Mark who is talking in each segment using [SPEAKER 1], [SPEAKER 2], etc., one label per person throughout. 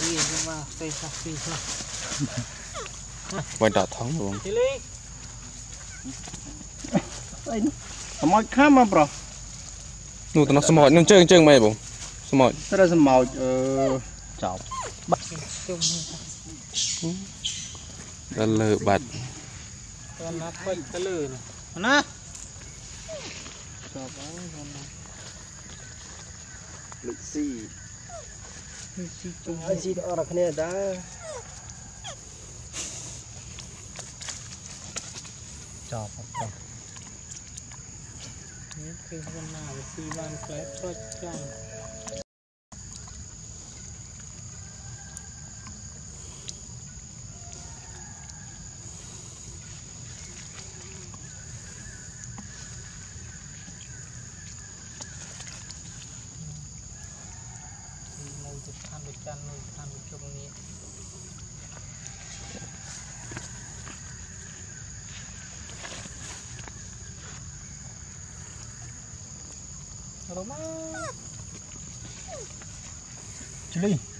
[SPEAKER 1] រីយើងមកស្ទេសាពីខ្លះ
[SPEAKER 2] វិញដល់ថងបង
[SPEAKER 1] ទីលីអីនេះ
[SPEAKER 3] សម៉ោចខាំមកប្រុស
[SPEAKER 2] នោះទៅនោះសម៉ោចនោះជើងជើងម៉េចបងសម៉ោច
[SPEAKER 3] ត្រូវសម៉ោចអឺចប់
[SPEAKER 1] បាត់
[SPEAKER 2] ដល់លើបាត់
[SPEAKER 1] ដល់ណាពេចទៅ
[SPEAKER 3] លើណា
[SPEAKER 1] ចប់
[SPEAKER 3] ហើយណាលិចស៊ី ដល់អរគ្នាតា
[SPEAKER 1] ចប់អត់ចប់នេះគឺបណ្ណាវិធីបានផ្លែត្រុចចាំ កាន់នៅខាងជុំនេះរម
[SPEAKER 3] ជ្លី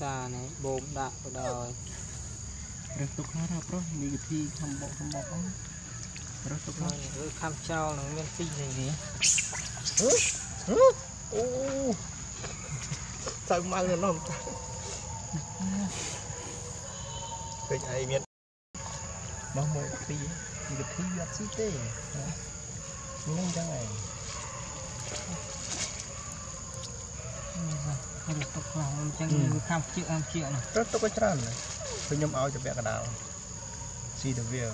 [SPEAKER 1] សានេះបូមដាក់ទៅដល់
[SPEAKER 3] រើសទុកខ្លះណាប្រុសនេះវិធីខំបកខំបកហ្នឹងរើសទុកខ្លះ
[SPEAKER 1] ឬខំចោលនឹងមានទីនេះនេះ
[SPEAKER 3] អូសៅម៉ៅនៅនោះពេកអីមានមកមួយពីវិធីអត់ស៊ីទេនេះចឹងឯ ង
[SPEAKER 1] ឬទុកខ្លះអញ្ចឹងវាខំជឿអមជឿនោះ
[SPEAKER 3] រើសទុកឲ្យច្រើនណាស់ព្រោះខ្ញុំឲ្យទៅពាក់កណ្ដាលស៊ីទៅវា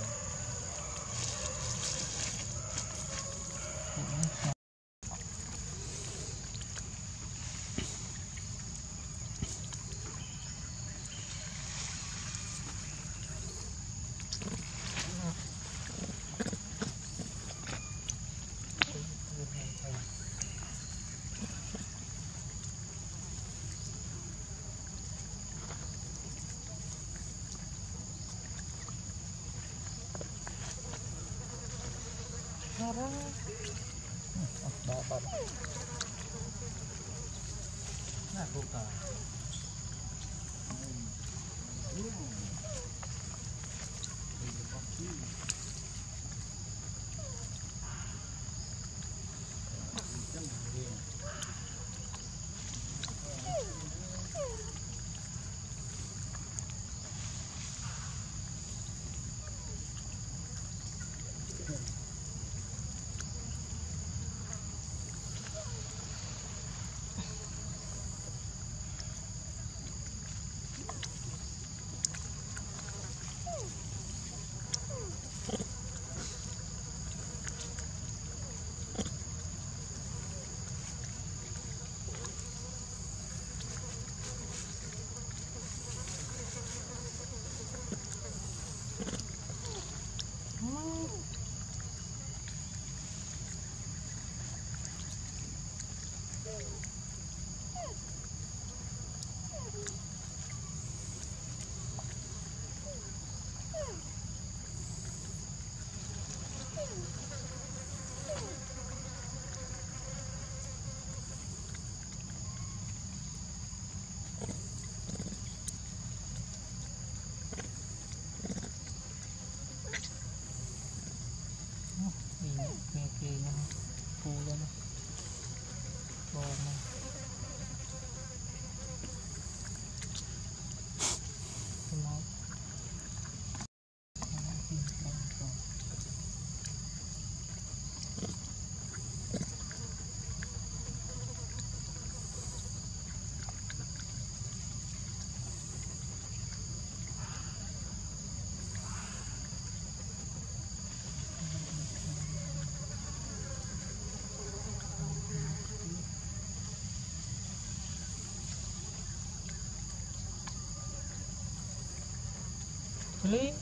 [SPEAKER 3] voltar. Hum. Hey.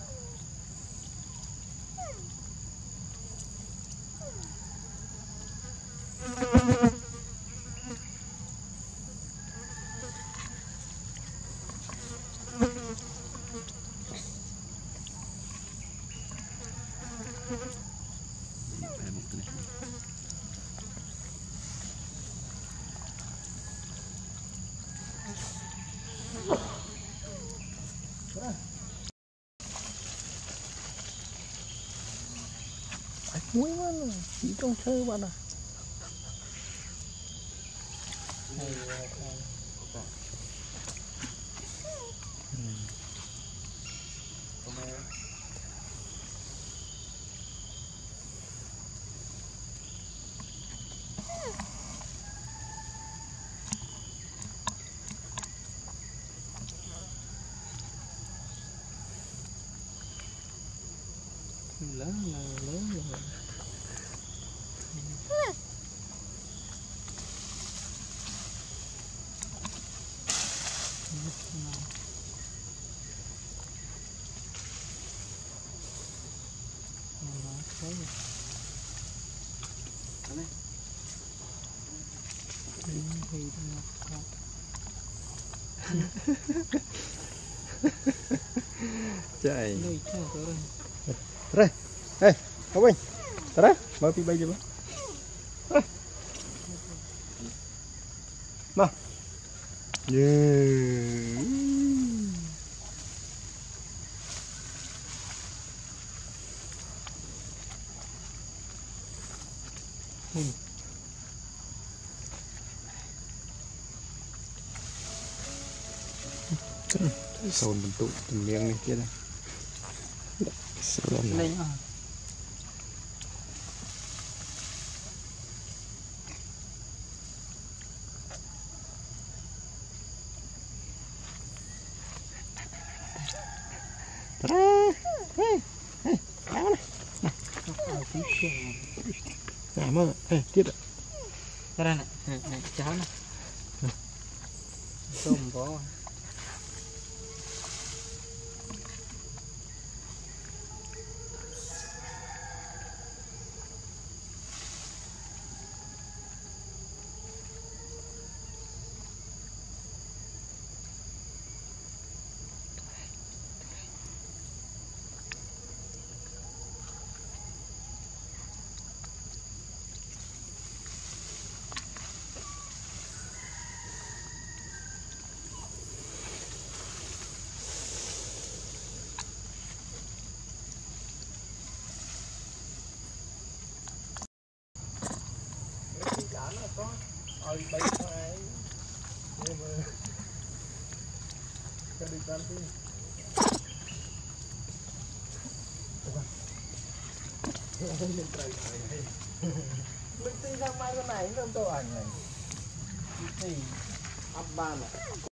[SPEAKER 3] muối quá nó chỉ trong thơ bạn à.
[SPEAKER 1] Lớn là lớn rồi
[SPEAKER 2] chạy
[SPEAKER 1] rồi, theo tới đây.
[SPEAKER 3] Đây, đây, có bình Tới đây, mở pi bay cho bác mà. Yeah
[SPEAKER 2] sồn mình tụ từng miếng này kia đây? Sườn này
[SPEAKER 1] Lên à.
[SPEAKER 3] Cảm ơn, ê, tiếp ạ
[SPEAKER 1] Cái đây nè, nè, nè, cháo nè. Tôm bó.
[SPEAKER 3] Mình tin sang mai con này không tôi ảnh này. Thì ấp ban à